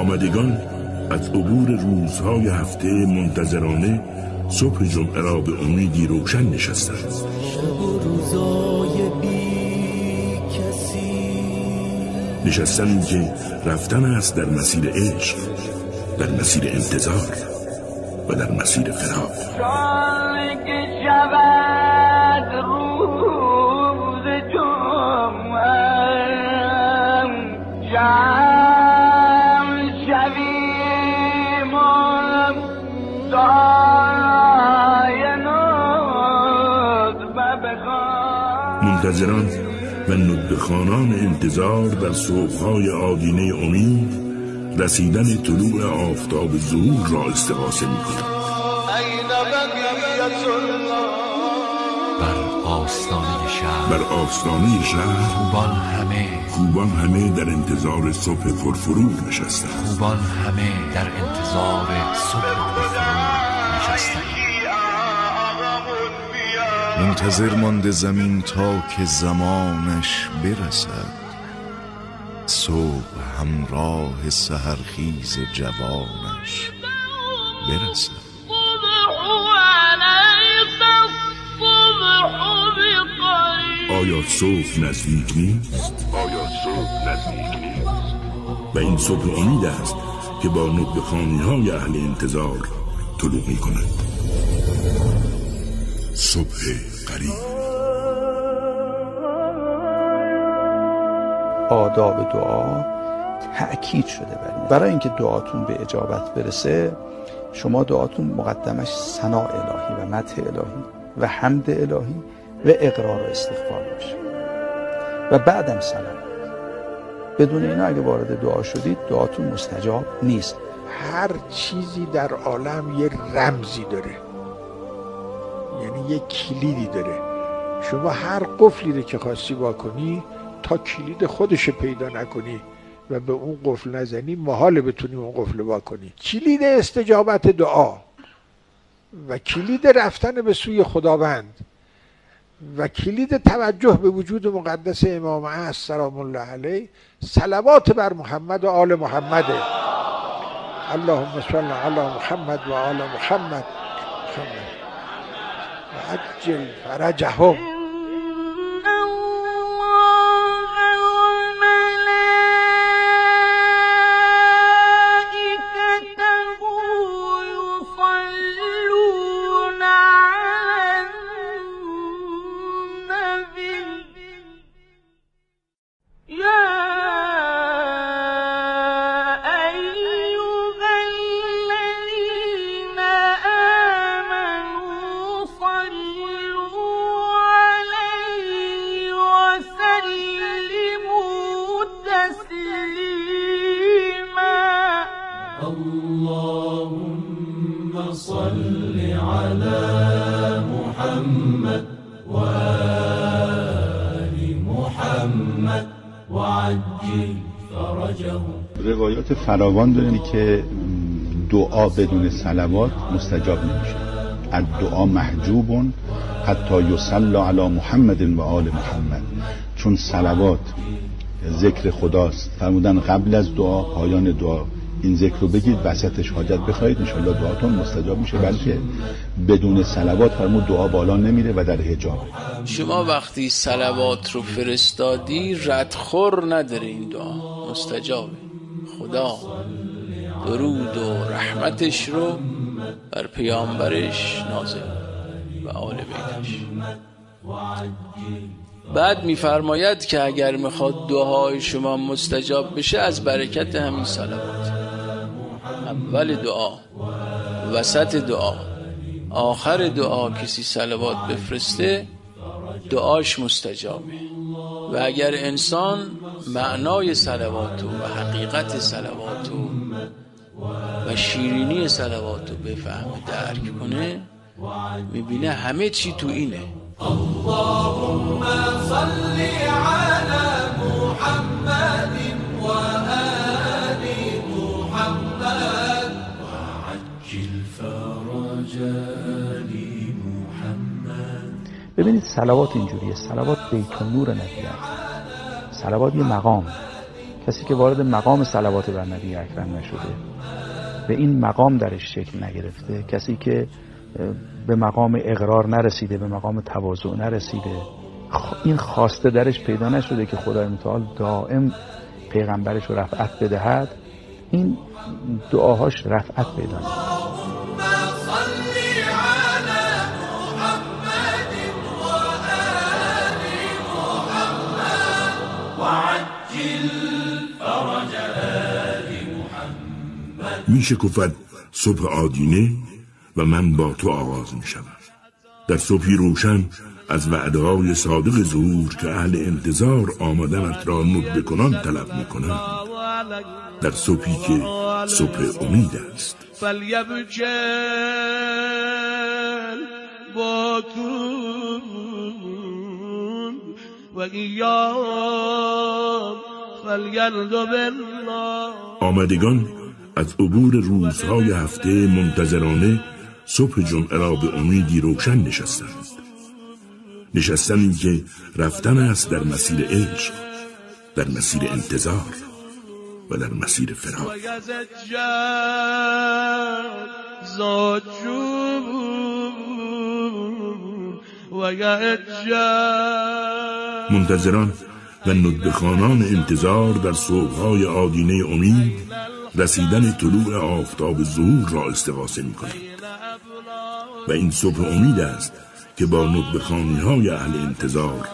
آمدگان از عبور روزهای هفته منتظرانه صبح جمعه را به امیدی روشن نشستند. نشستن که رفتن است در مسیر عشق در مسیر انتظار و در مسیر فراق. منتظران و ندخانان انتظار در صبحهای آدینه امید رسیدن طلوع آفتاب ظهور را استقاسه می بر آستانه شهر. بر آستانه شهر خوبان همه. خوبان همه در انتظار صبح پرفرور نشستند. خوبان همه در انتظار صبح. منتظر مانده زمین تا که زمانش برسد صبح همراه سهرخیز جوانش برسد آیا صبح نزدیک نیست؟ آیا صبح نزدیک نیست؟ و این صبح امید است که با ندبخانی های اهل انتظار طلوع می کند صبح قریب. آداب دعا تأکید شده بر این برای اینکه دعاتون به اجابت برسه شما دعاتون مقدمش ثنا الهی و مدح الهی و حمد الهی و اقرار و استغفار باشه. و بعدم سلام. بدون اینا اگه وارد دعا شدید دعاتون مستجاب نیست. هر چیزی در عالم یه رمزی داره. یعنی یه کلیدی داره. شما هر قفلی رو که خواستی واکنی تا کلید خودش پیدا نکنی و به اون قفل نزنی محال بتونی اون قفل واکنی کلید استجابت دعا و کلید رفتن به سوی خداوند و کلید توجه به وجود مقدس امام عصر سلام الله علیه صلوات بر محمد و آل محمد. اللهم صل علی محمد و آل محمد محمد. عجل فرجهم. روایات فراوان داریم که دعا بدون سلوات مستجاب نمیشه. الدعا محجوب حتی یصلی علی محمد و آل محمد. چون سلوات ذکر خداست. فرمودن قبل از دعا پایان دعا. این ذکر رو بگید وسطش حاجت بخواید انشالله دعاتون مستجاب میشه. بلکه بدون سلوات فرمود دعا بالا نمیره و در حجاب. شما وقتی سلوات رو فرستادی ردخور نداره این دعا. مستجابه. خدا درود و رحمتش رو بر پیامبرش نازل و آل بیتش. بعد میفرماید که اگر می‌خواد دعای شما مستجاب بشه از برکت همین صلوات. اول دعا وسط دعا آخر دعا کسی صلوات بفرسته دعاش مستجابه. و اگر انسان معنای سلواتو و حقیقت سلواتو و شیرینی سلواتو بفهمه درک کنه می‌بینه همه چی تو اینه. اللهم صل على محمد. ببینید سلوات اینجوریه. سلوات بیت نور نبیه سلوات یه مقام. کسی که وارد مقام صلوات بر نبی اکرم نشده به این مقام درش شکل نگرفته. کسی که به مقام اقرار نرسیده به مقام تواضع نرسیده. این خواسته درش پیدا نشده که خدای متعال دائم پیغمبرش رو رفعت بدهد. این دعاهاش رفعت پیدا نشده می شکفد صبح آدینه و من با تو آغاز می شود در صبحی روشن از وعده های صادق ظهور که اهل انتظار آمدنت را ند کنان طلب می کنند در صبحی که صبح امید است. با و آمدگان از عبور روزهای هفته منتظرانه صبح جمعه را به امیدی روشن نشستند. نشستنی که رفتن است در مسیر عشق در مسیر انتظار و در مسیر فرار. منتظران و ندبخانان انتظار در صبحهای آدینه امید رسیدن طلوع آفتاب ظهور را استقاسه می کنند و این صبح امید است که با ندبخانی های اهل انتظار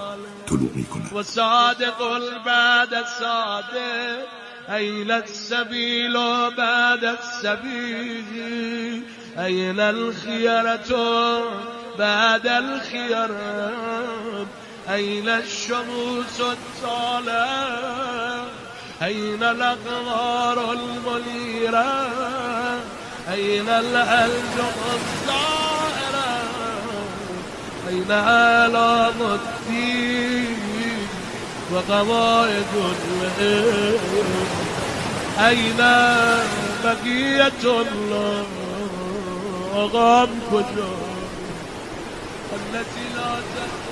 طلوع می کند و صادق بعد صادق ایل السبیل بعد السبیل. این الخیرت بعد الخیرت أين الشموس الطالع أين الأقمار المنيرة؟ أين الألجق الزائرة أين آلام الدين وقواعد الوئر أين بقية الله غام التي لا تخفى